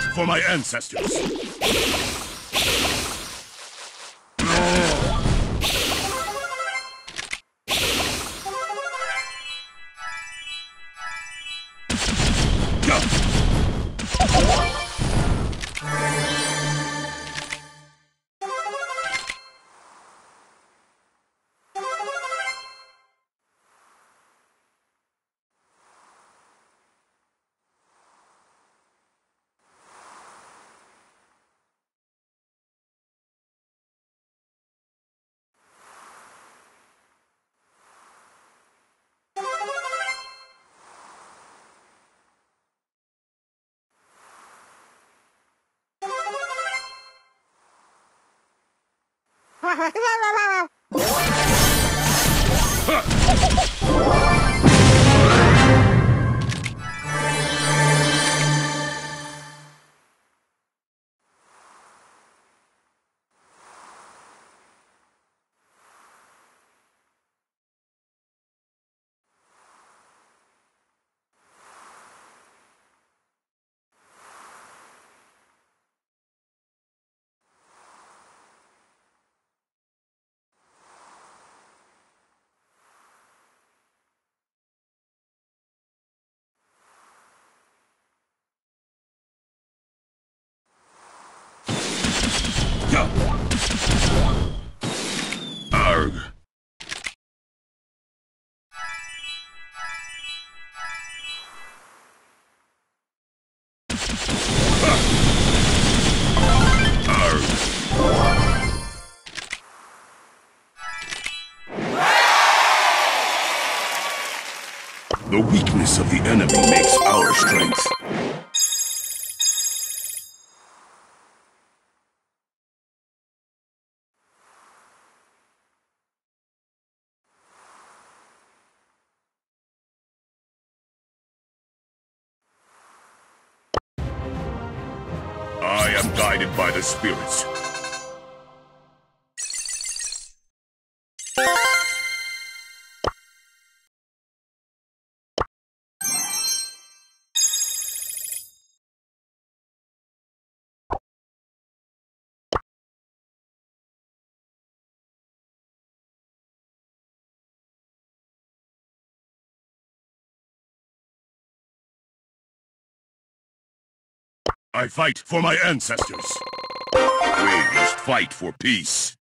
for my ancestors. Ha ha ha! The weakness of the enemy makes our strength. I am guided by the spirits. I fight for my ancestors. We must fight for peace.